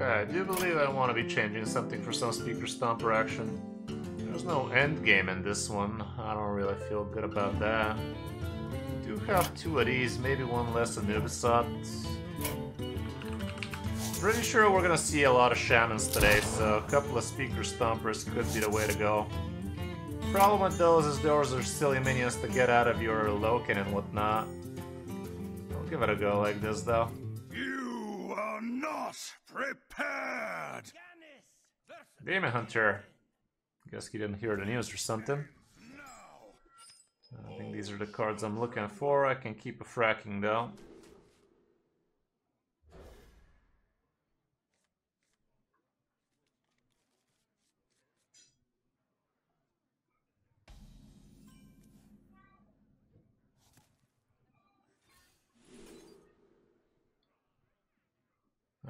I do believe I want to be changing something for some Speaker Stomper action. There's no end game in this one. I don't really feel good about that. Do have two of these, maybe one less Anubisath. Pretty sure we're gonna see a lot of Shamans today, so a couple of Speaker Stompers could be the way to go. Problem with those is those are silly minions to get out of your Loken and whatnot. I'll give it a go like this though. You not prepared! Demon Hunter. Guess he didn't hear the news or something. I think these are the cards I'm looking for. I can keep a fracking though.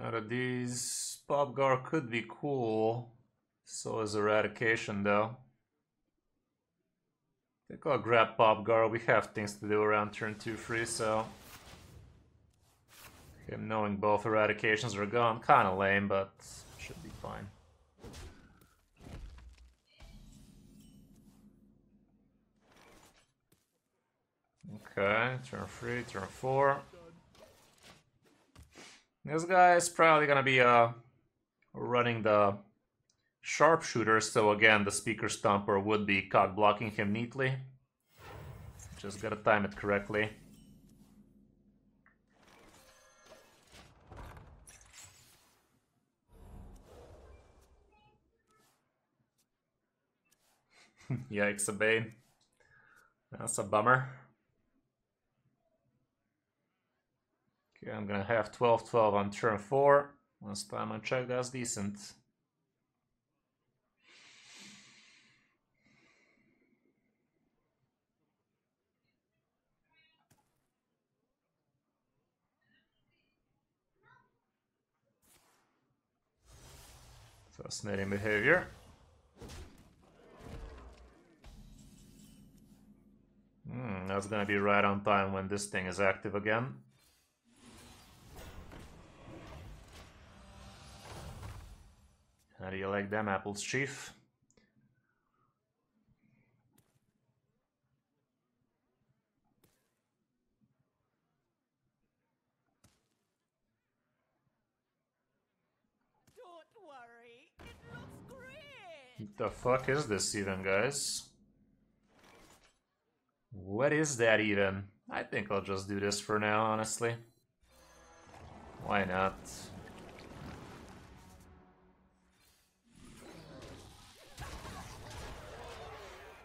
Out of these, Popgar could be cool. So is Eradication, though. I think I'll grab Popgar. We have things to do around turn 2 free, so... Him knowing both Eradications are gone, kinda lame, but should be fine. Okay, turn 3, turn 4. This guy is probably gonna be uh, running the sharpshooter, so again, the speaker stomper would be cock blocking him neatly. Just gotta time it correctly. Yikes, a Bane. That's a bummer. Okay, I'm gonna have 12-12 on turn 4. Last time I checked, that's decent. Fascinating behavior. Hmm, that's gonna be right on time when this thing is active again. How do you like them apples, Chief? Don't worry, it looks great. The fuck is this even, guys? What is that even? I think I'll just do this for now, honestly. Why not?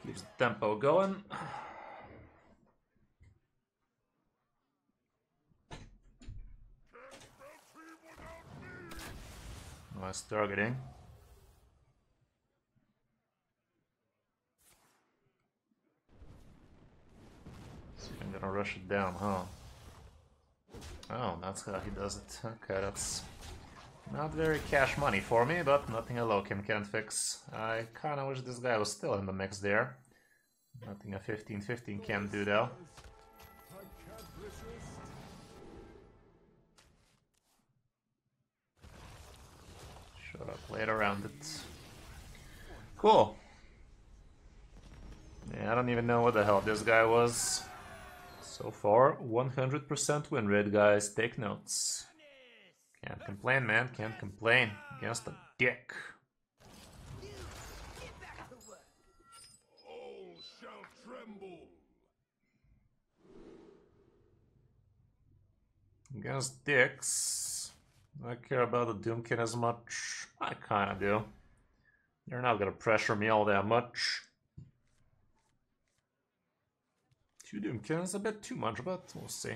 Keeps the tempo going. Nice targeting. So I'm gonna rush it down, huh? Oh, that's how he does it. Okay, that's not very cash money for me, but nothing a Loken can't fix. I kinda wish this guy was still in the mix there. Nothing a 15-15 can do though. Shut up, played around it. Cool. Yeah, I don't even know what the hell this guy was. So far, 100% win rate, guys. Take notes. Can't complain, man. Can't complain. Against a dick. Against dicks. I care about the Doomkin as much. I kinda do. They're not gonna pressure me all that much. Two Doomkins, a bit too much, but we'll see.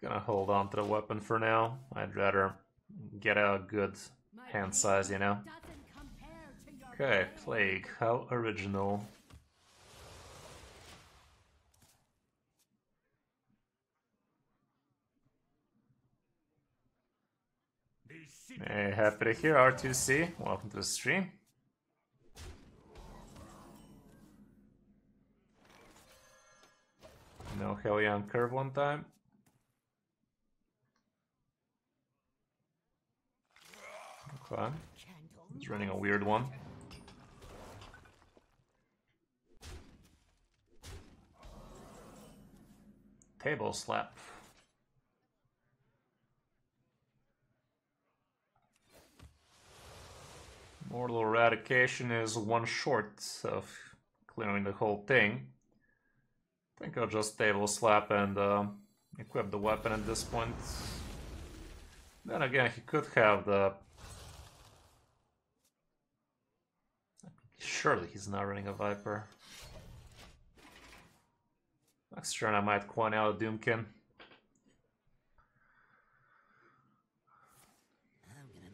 Gonna hold on to the weapon for now. I'd rather get a good hand size, you know? Okay, Plague. How original. Hey, happy to hear R2C. Welcome to the stream. No Hellion curve one time. Okay. He's running a weird one. Table slap. Mortal Eradication is one short of clearing the whole thing. I think I'll just table slap and uh, equip the weapon at this point. Then again, he could have the... Surely he's not running a Viper. Next turn I might coin out Doomkin.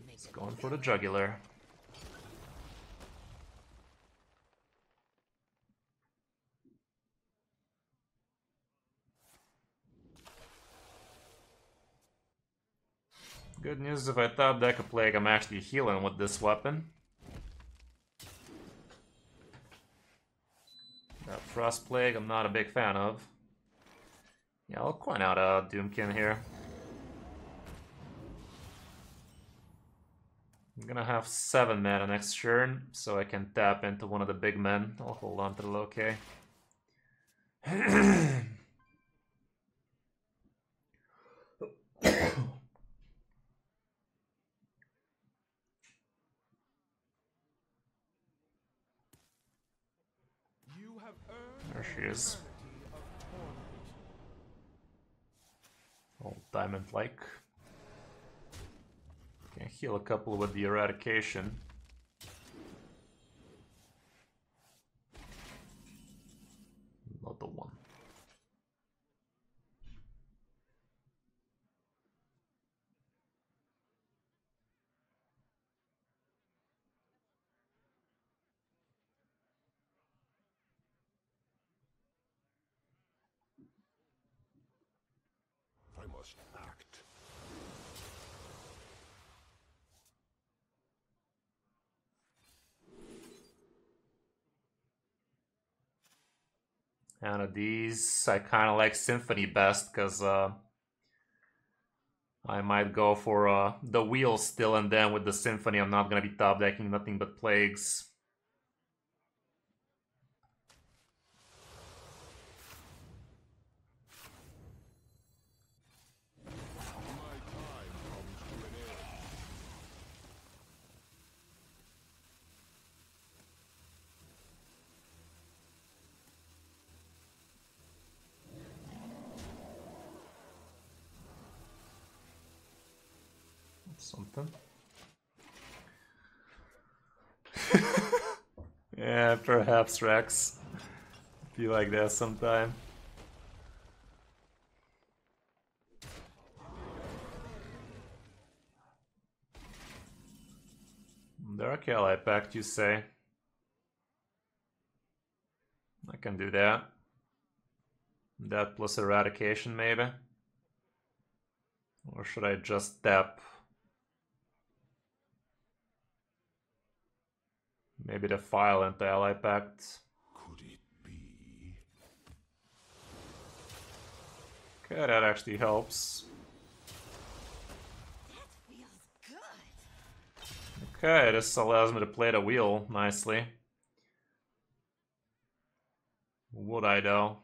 He's going for the jugular. Good news if I top deck a plague, I'm actually healing with this weapon. That Frost Plague I'm not a big fan of. Yeah, I'll coin out a Doomkin here. I'm gonna have 7 mana next turn, so I can tap into one of the big men. I'll hold on to the Loki. You have earned There she is. eternity. Old diamond like. Can heal a couple with the eradication. Not the one. I must act. And of these, I kind of like Symphony best because uh, I might go for uh, the wheel still, and then with the Symphony, I'm not gonna be top decking nothing but plagues. My time comes to an end. Something. yeah, perhaps Rex. Be like that sometime. Dark Pact, you say? I can do that. That plus Eradication, maybe? Or should I just tap? Maybe the file and the Ally Pact. Could it be? Okay, that actually helps. Feels good. Okay, this allows me to play the wheel nicely. Would I though?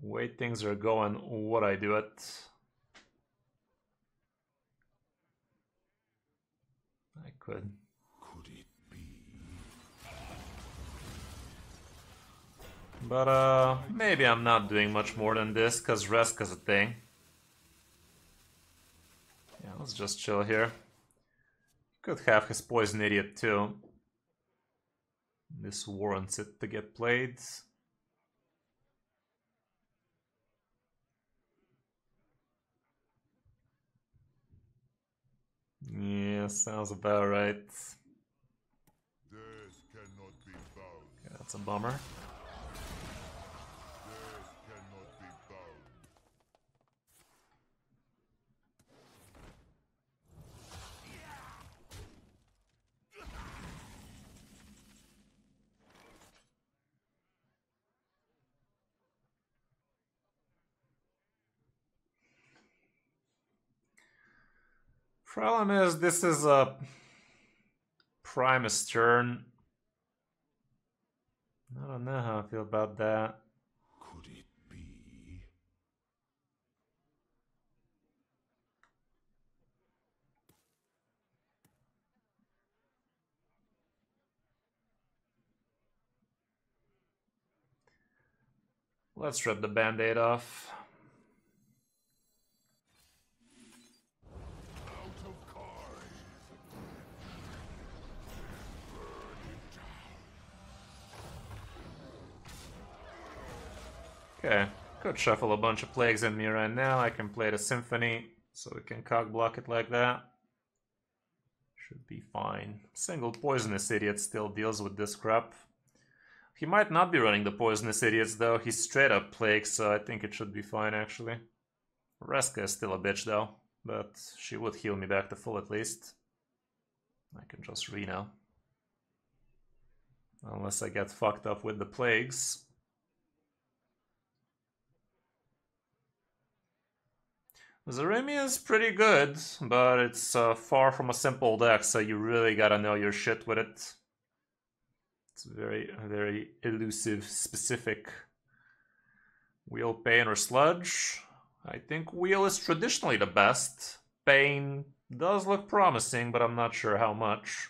Way things are going, would I do it? Could. Could it be? But uh maybe I'm not doing much more than this cause Reska's a thing. Yeah, let's just chill here. Could have his poison idiot too. This warrants it to get played. Yeah, sounds about right. Death cannot be bound. Yeah, that's a bummer. Death cannot be bound. Problem is, this is a Primus turn. I don't know how I feel about that. Could it be? Let's rip the band-aid off. Okay, could shuffle a bunch of plagues in me right now. I can play the symphony, so we can cock block it like that. Should be fine. Single poisonous idiot still deals with this crap. He might not be running the poisonous idiots though. He's straight up plague, so I think it should be fine actually. Reska is still a bitch though, but she would heal me back to full at least. I can just Reno. Unless I get fucked up with the plagues. Zarimi is pretty good, but it's uh, far from a simple deck, so you really gotta know your shit with it. It's very, very elusive, specific. Wheel, Pain, or Sludge? I think Wheel is traditionally the best. Pain does look promising, but I'm not sure how much.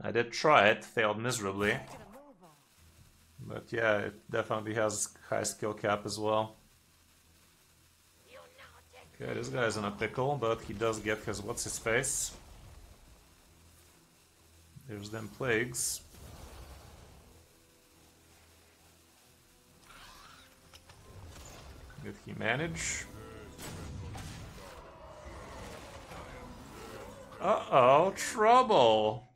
I did try it, failed miserably. But yeah, it definitely has high skill cap as well. Okay, this guy's in a pickle, but he does get his what's his face. There's them plagues. Did he manage? Uh-oh, trouble!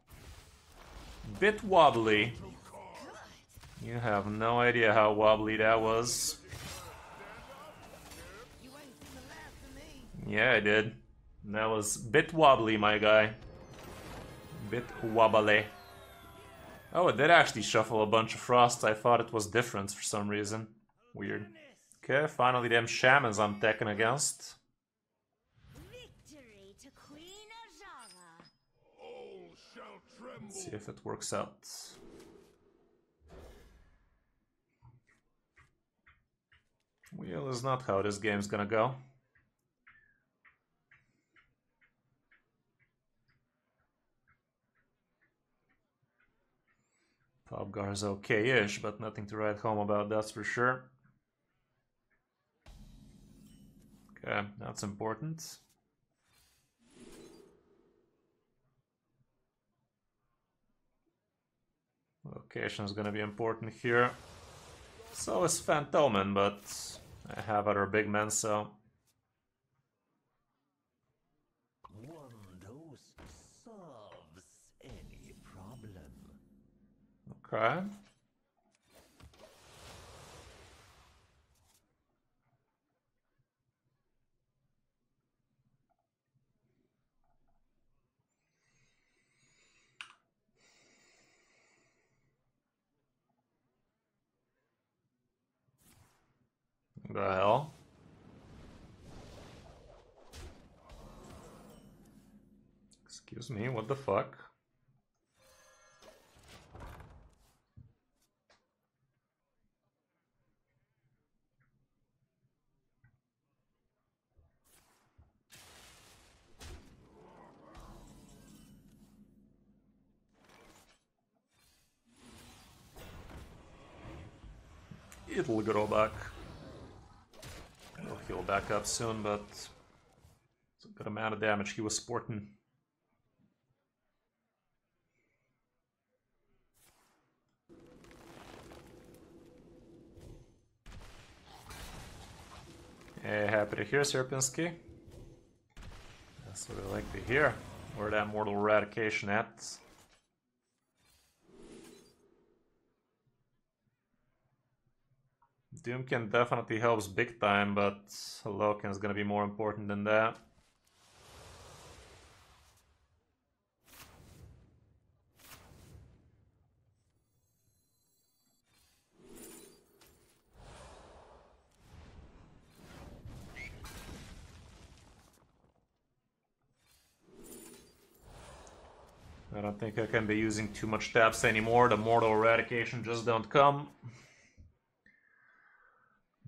Bit wobbly. You have no idea how wobbly that was. Yeah, I did. That was a bit wobbly, my guy. Bit wobbly. Oh, it did actually shuffle a bunch of frosts. I thought it was different for some reason. Weird. Okay, finally them shamans I'm taking against. Victory to Queen Azshara. All shall tremble. Let's see if it works out. Wheel is not how this game's gonna go. Popgar's okay-ish, but nothing to write home about, that's for sure. Okay, that's important. Location is gonna be important here. So is Phantoman, but I have other big men, so One dose solves any problem. Okay. The hell? Excuse me, what the fuck? It'll grow back. He'll back up soon, but it's a good amount of damage he was sporting. Hey, happy to hear, Serpinski. That's what I like to hear. Where that mortal eradication at? Doomkin definitely helps big time, but Loken is gonna be more important than that. I don't think I can be using too much taps anymore. The mortal eradication just don't come.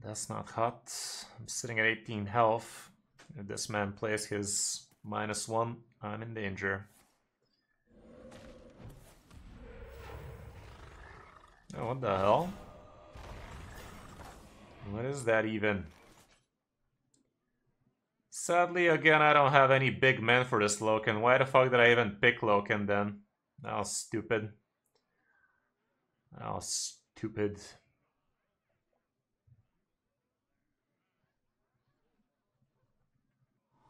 That's not hot. I'm sitting at 18 health. If this man plays his minus one, I'm in danger. Oh, what the hell? What is that even? Sadly, again, I don't have any big men for this Loken. Why the fuck did I even pick Loken then? That was stupid. That was stupid.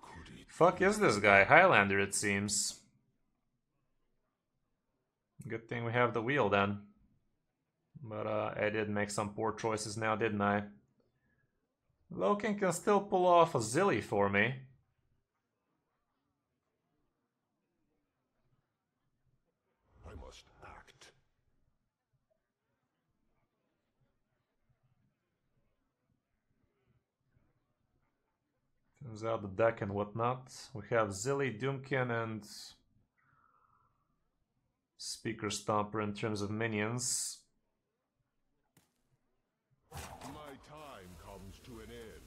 Could it Fuck is this guy? Highlander, it seems. Good thing we have the wheel then. But uh, I did make some poor choices now, didn't I? Loken can still pull off a Zilly for me. I must act. Turns out the deck and whatnot. We have Zilly, Doomkin, and Speaker Stomper in terms of minions. My time comes to an end.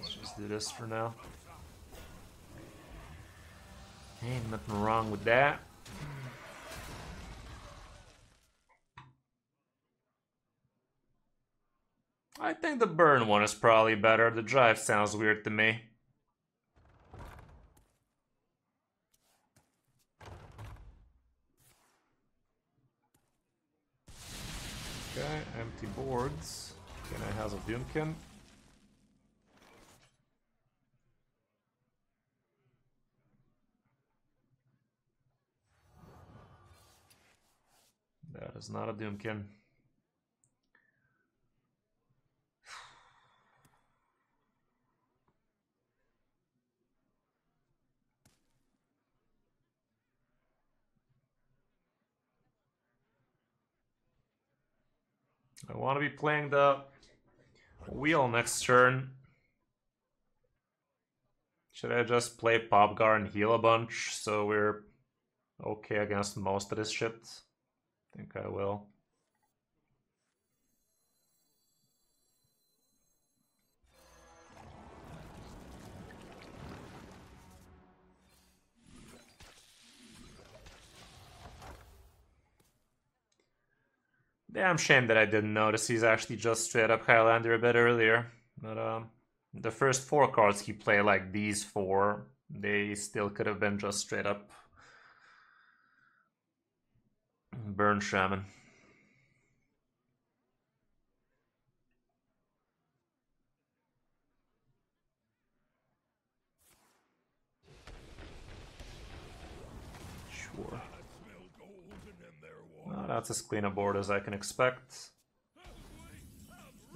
Let's just do this for now. Ain't nothing wrong with that. I think the burn one is probably better. The drive sounds weird to me. Okay, empty boards. Can I have a Doomkin? That is not a Doomkin. I want to be playing the wheel next turn. Should I just play Popgar and heal a bunch so we're okay against most of this shit? I think I will. Damn shame that I didn't notice he's actually just straight up Highlander a bit earlier. But um, the first four cards he played like these four, they still could have been just straight up Burn Shaman. Sure. I smell golden in their water. Well, that's as clean a board as I can expect.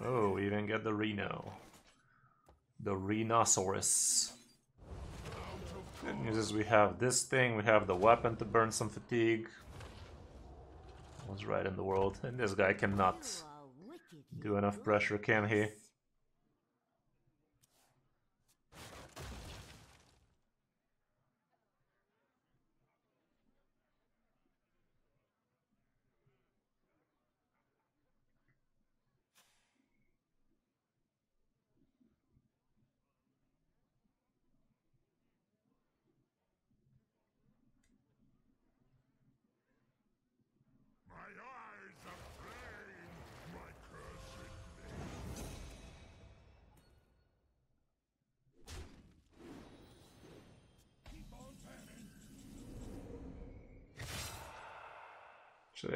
Oh, we even get the Reno. The Rhinoceros. Good news is we have this thing, we have the weapon to burn some fatigue. Was right in the world, and this guy cannot You are wicked, do enough pressure, can he?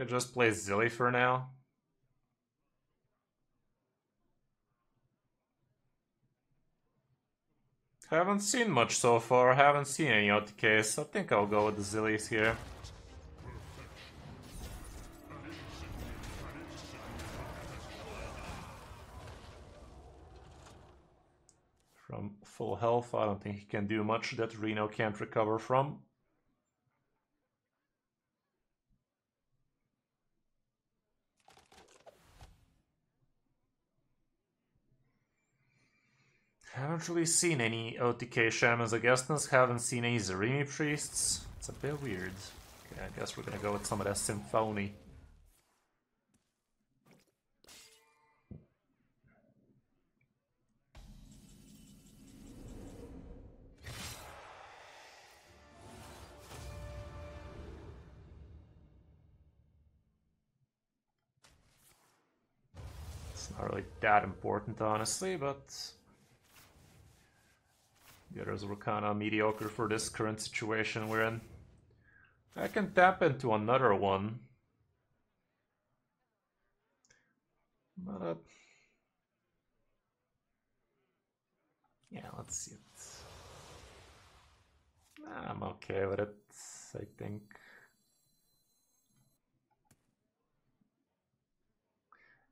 I just play Zilly for now? Haven't seen much so far, haven't seen any OTKs. I think I'll go with the Zillies here. From full health, I don't think he can do much that Reno can't recover from. Haven't really seen any OTK shamans I guess. Augustans, haven't seen any Zarimi priests. It's a bit weird. Okay, I guess we're gonna go with some of that symphony. It's not really that important, honestly, but the others were kind of mediocre for this current situation we're in. I can tap into another one. But, uh, yeah, let's see it. I'm okay with it, I think.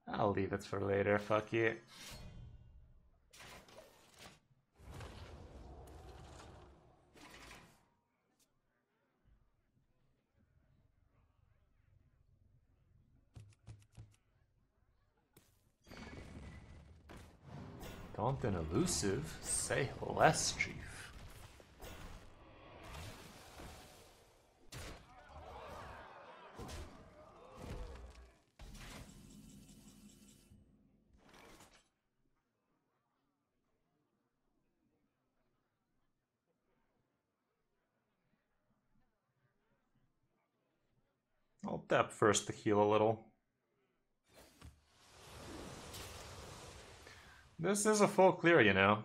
I'll leave it for later, fuck you. And elusive? Say less, Chief. I'll tap first to heal a little. This is a full clear, you know.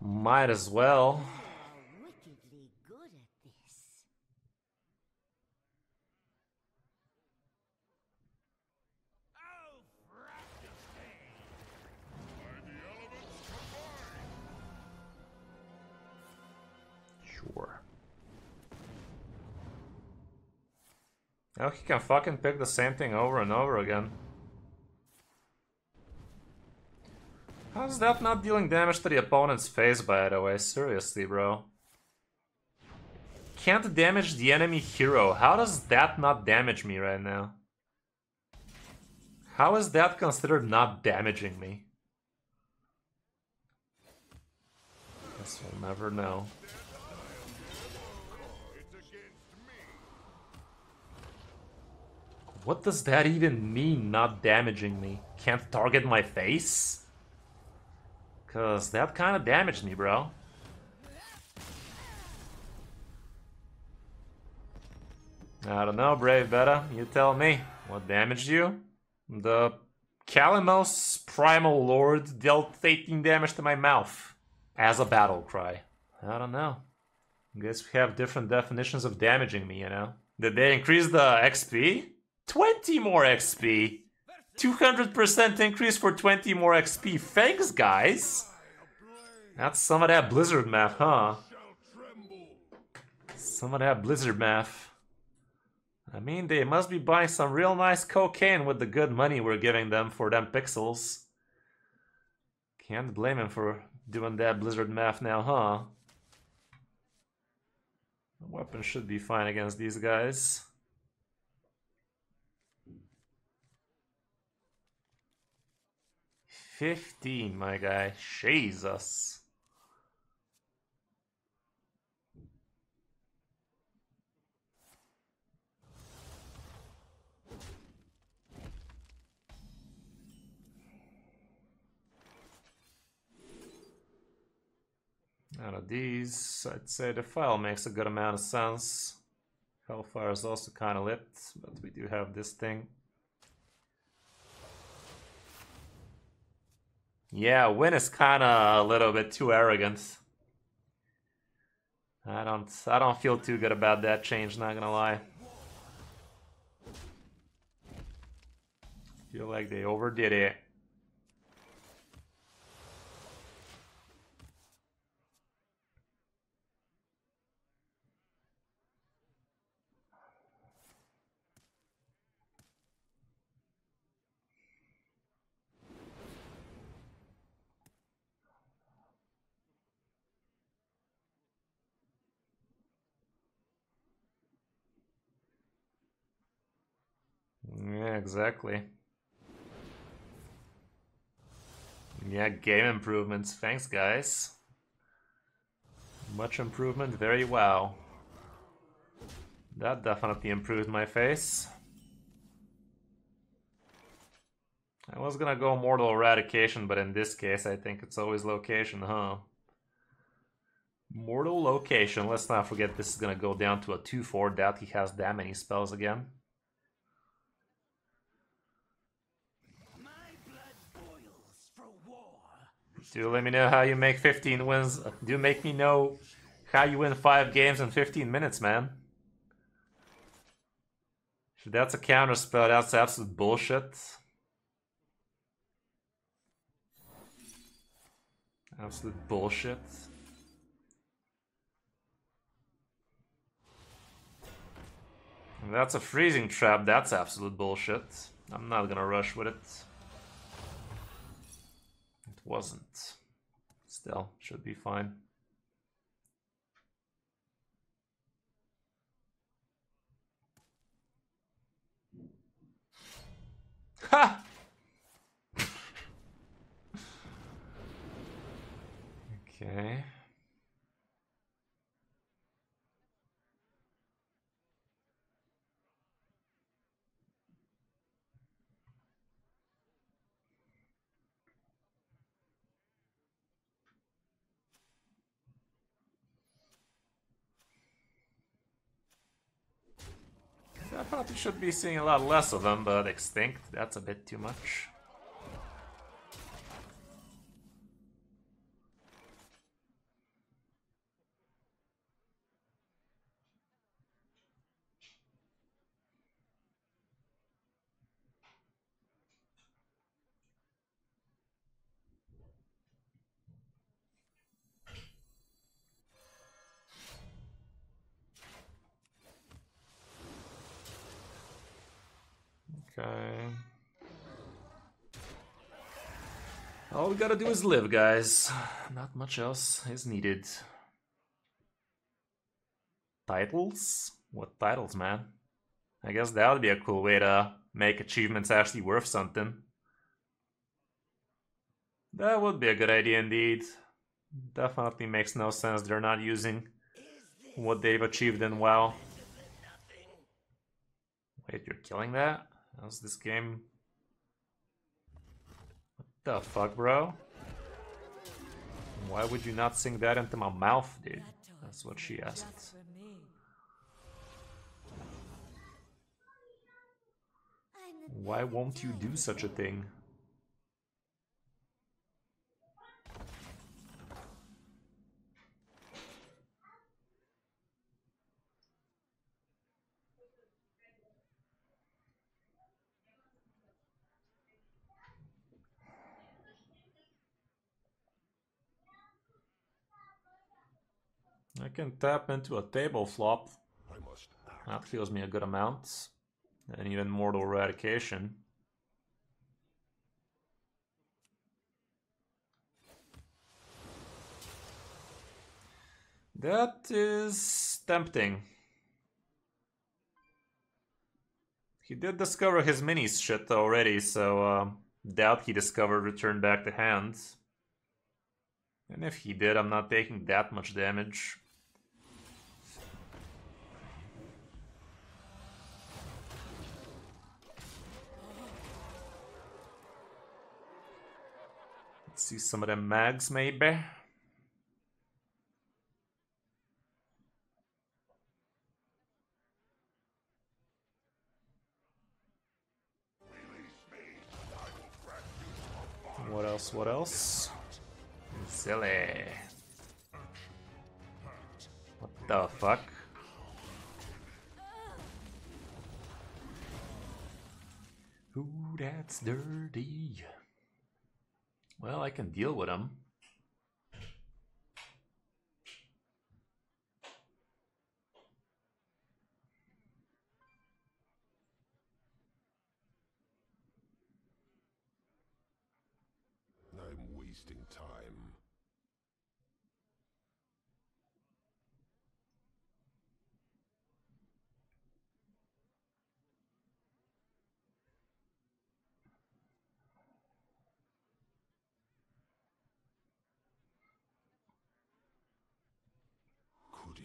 Might as well. Now he can fucking pick the same thing over and over again. How's that not dealing damage to the opponent's face, by the way? Seriously, bro. Can't damage the enemy hero. How does that not damage me right now? How is that considered not damaging me? Guess we'll never know. What does that even mean, not damaging me? Can't target my face? Cause that kind of damaged me, bro. I don't know, Brave Beta. You tell me. What damaged you? The Kalimos Primal Lord dealt 18 damage to my mouth. As a battle cry. I don't know. Guess we have different definitions of damaging me, you know? Did they increase the XP? 20 more XP! 200% increase for 20 more XP. Thanks, guys! That's some of that Blizzard math, huh? Some of that Blizzard math. I mean, they must be buying some real nice cocaine with the good money we're giving them for them pixels. Can't blame him for doing that Blizzard math now, huh? The weapon should be fine against these guys. Fifteen, my guy. Jesus. Out of these, I'd say the file makes a good amount of sense. Hellfire is also kind of lit, but we do have this thing. Yeah, Win is kind of a little bit too arrogant. I don't, I don't feel too good about that change. Not gonna lie. Feel like they overdid it. Exactly. Yeah, game improvements. Thanks, guys. Much improvement, very well. That definitely improved my face. I was gonna go Mortal Eradication, but in this case, I think it's always location, huh? Mortal Location. Let's not forget this is gonna go down to a 2-4. Doubt he has that many spells again. My blood boils for war. Do let me know how you make 15 wins. Do make me know how you win 5 games in 15 minutes, man. If that's a counter spell, that's absolute bullshit. Absolute bullshit. If that's a freezing trap, that's absolute bullshit. I'm not gonna rush with it. Wasn't. Still, should be fine. Ha! okay. I probably should be seeing a lot less of them, but extinct, that's a bit too much. All we gotta do is live, guys. Not much else is needed. Titles? What titles, man? I guess that would be a cool way to make achievements actually worth something. That would be a good idea indeed. Definitely makes no sense they're not using what they've achieved in WoW. Wait, you're killing that? How's this game? The fuck, bro? Why would you not sing that into my mouth, dude? That's what she asked. Why won't you do such a thing? I can tap into a table flop. I must. That feels me a good amount. And even Mortal Eradication. That is tempting. He did discover his minis shit already, so uh, doubt he discovered Return Back to Hand. And if he did, I'm not taking that much damage. See some of them mags, maybe. What else? What else? Silly. What the fuck? Ooh, that's dirty. Well, I can deal with them. I'm wasting time. time comes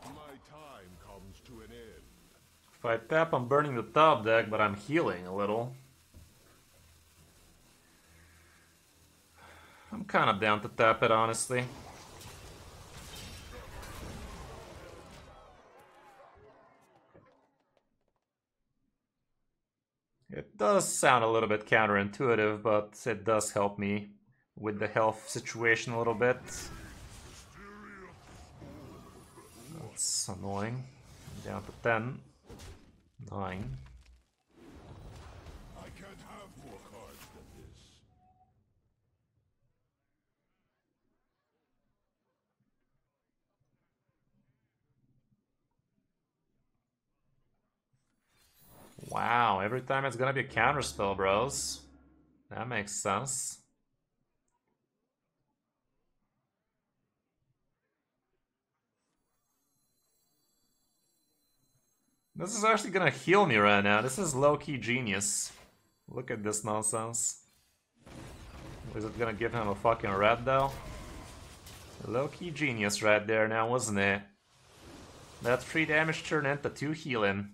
to an end. If I tap, I'm burning the top deck, but I'm healing a little. I'm kind of down to tap it, honestly. It does sound a little bit counterintuitive, but it does help me with the health situation a little bit. That's annoying. Down to 10. 9. I can't have more cards than this. Wow, every time it's gonna be a counter spell, bros. That makes sense. This is actually gonna heal me right now. This is low-key genius. Look at this nonsense. Is it gonna give him a fucking red though? Low-key genius right there now, wasn't it? That 3 damage turned into 2 healing.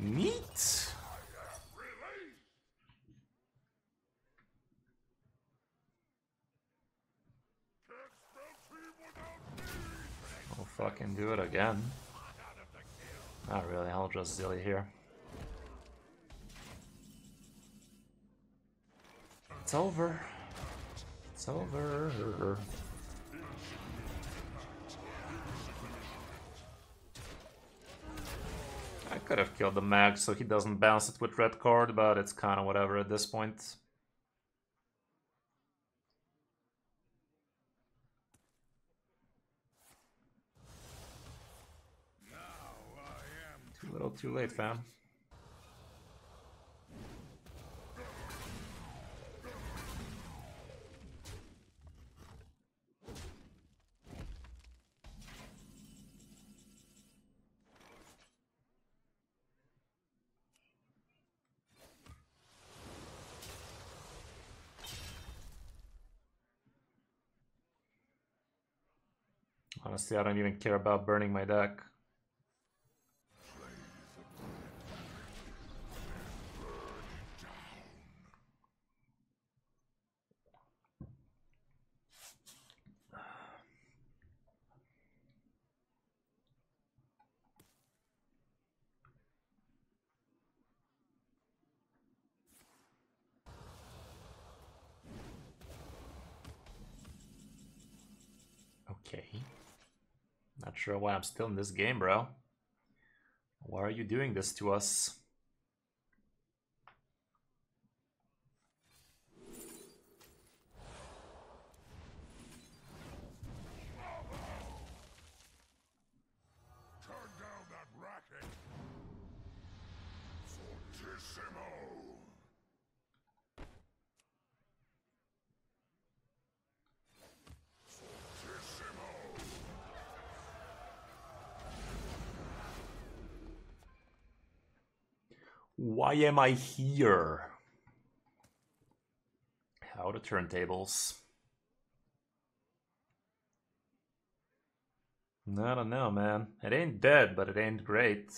Neat! I'll fucking do it again. Not really, I'll just Zilly here. It's over. It's over. I could have killed the mag so he doesn't bounce it with red card, but it's kind of whatever at this point. Too late, fam. Honestly, I don't even care about burning my deck. Okay. Not sure why I'm still in this game, bro. Why are you doing this to us? Why am I here? How to turntables. I don't know, man. It ain't dead, but it ain't great.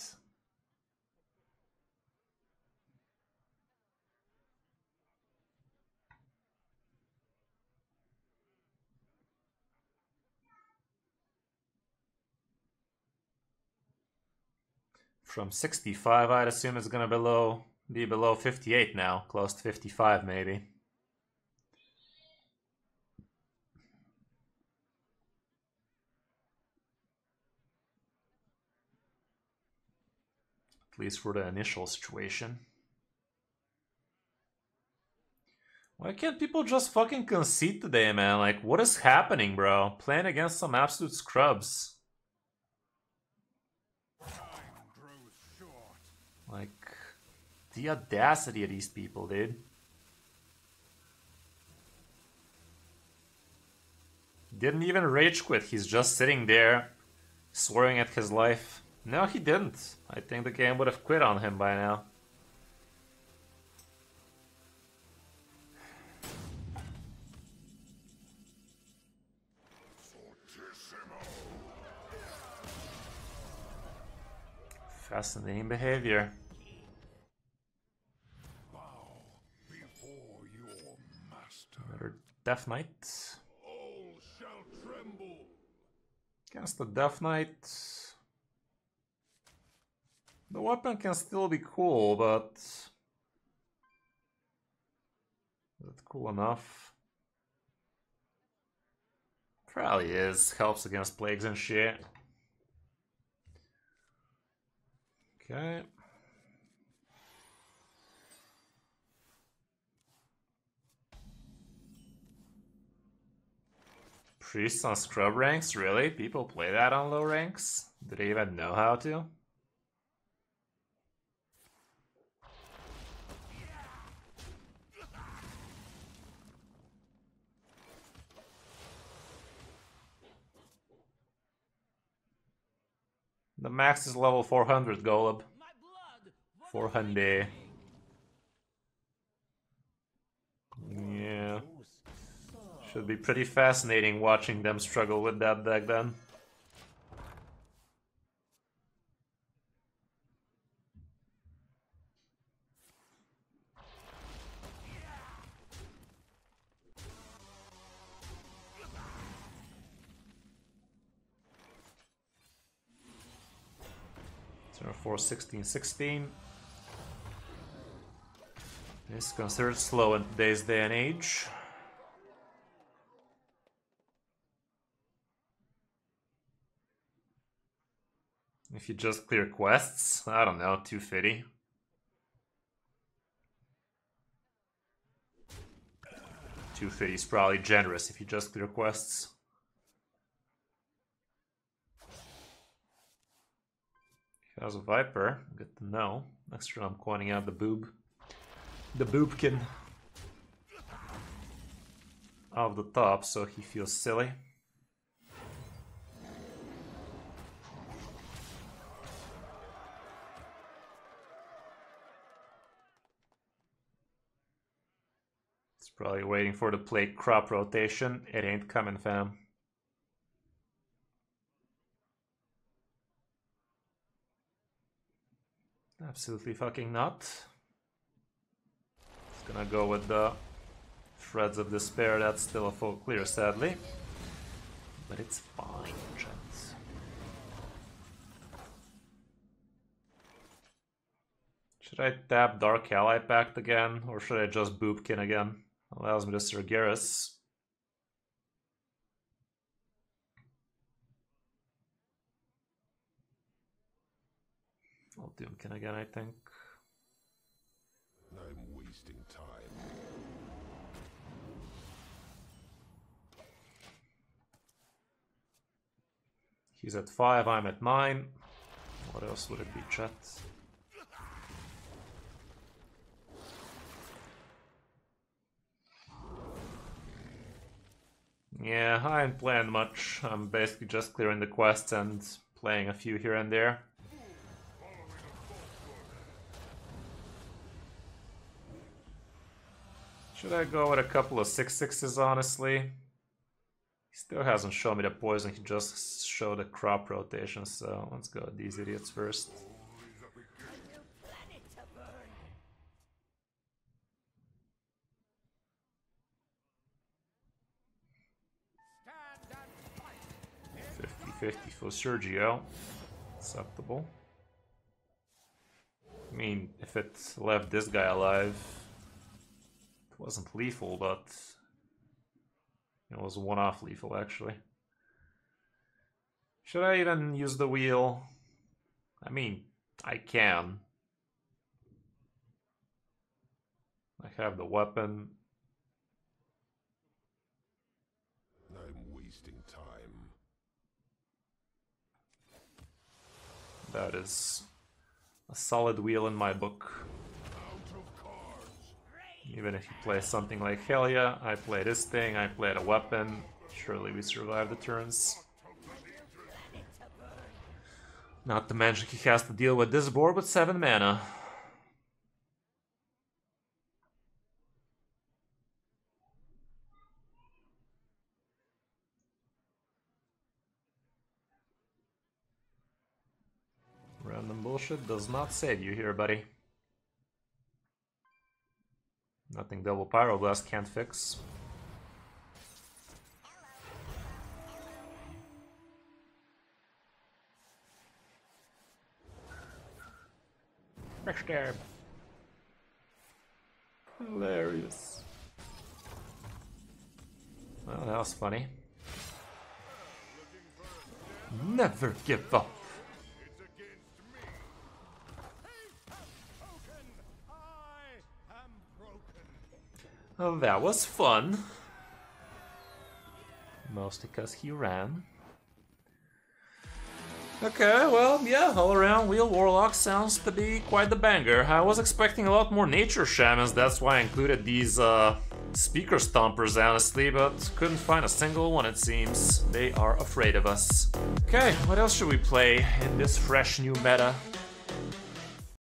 From 65, I'd assume it's gonna below be below 58 now, close to 55 maybe. At least for the initial situation. Why can't people just fucking concede today, man? Like, what is happening, bro? Playing against some absolute scrubs. Time grows short. Like, the audacity of these people, dude. Didn't even rage quit. He's just sitting there, swearing at his life. No, he didn't. I think the game would have quit on him by now. Fascinating behavior. Another Death Knight. All shall tremble. Against the Death Knight. The weapon can still be cool, but. Is it cool enough? Probably is. Helps against plagues and shit. Okay. Priests on scrub ranks? Really? People play that on low ranks? Do they even know how to? The max is level 400, Golub. My blood! what 400. Yeah. Should be pretty fascinating watching them struggle with that deck then. Four sixteen sixteen. It's considered slow in today's day and age. If you just clear quests, I don't know, 250. Two fifty is probably generous if you just clear quests. Has a Viper, good to know. Next turn I'm coining out the boob. The boobkin. Off the top, so he feels silly. It's probably waiting for the play crop rotation. It ain't coming, fam. Absolutely fucking not. It's gonna go with the Threads of Despair. That's still a full clear, sadly. But it's fine, gents. Should I tap Dark Ally Pact again, or should I just Boopkin again? Allows me to Sergeris. I'll Doomkin again, I think. I'm wasting time. He's at 5, I'm at 9. What else would it be, chat? Yeah, I ain't playing much. I'm basically just clearing the quests and playing a few here and there. Should I go with a couple of six sixes, honestly? He still hasn't shown me the poison, he just showed the crop rotation, so let's go with these idiots first. burn! 50-50 for Sergio. Acceptable. I mean, if it left this guy alive, it wasn't lethal, but it was one-off lethal, actually. Should I even use the wheel? I mean, I can. I have the weapon. I'm wasting time. That is a solid wheel in my book. Even if you play something like Helia, I play this thing, I played a weapon. Surely we survive the turns. Not to mention he has to deal with this board with 7 mana. Random bullshit does not save you here, buddy. Nothing double pyroblast can't fix. Backstab. Hilarious. Well, that was funny. Never give up. Oh, that was fun. Mostly because he ran. Okay, well, yeah, all around, Wheel Warlock sounds to be quite the banger. I was expecting a lot more nature shamans, that's why I included these uh, speaker stompers, honestly, but couldn't find a single one, it seems. They are afraid of us. Okay, what else should we play in this fresh new meta?